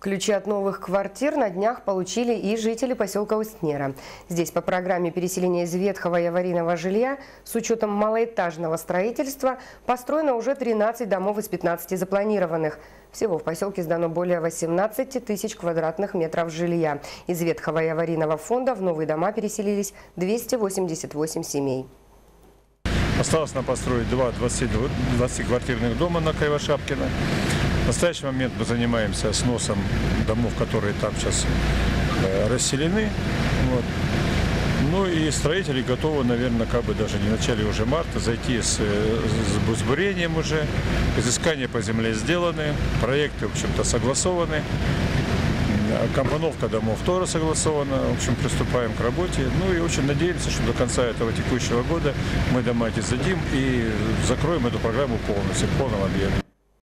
Ключи от новых квартир на днях получили и жители поселка Устнера. Здесь по программе переселения из ветхого и аварийного жилья с учетом малоэтажного строительства построено уже 13 домов из 15 запланированных. Всего в поселке сдано более 18 тысяч квадратных метров жилья. Из ветхого и аварийного фонда в новые дома переселились 288 семей. Осталось нам построить два 20-квартирных дома на Кривошапкина. Настоящий момент мы занимаемся сносом домов, которые там сейчас э, расселены. Вот. Ну и строители готовы, наверное, как бы даже не в начале уже марта зайти с, э, с бурением уже. Изыскания по земле сделаны, проекты, в общем-то, согласованы. Компоновка домов тоже согласована. В общем, приступаем к работе. Ну и очень надеемся, что до конца этого текущего года мы дома эти задим и закроем эту программу полностью, в полном объеме.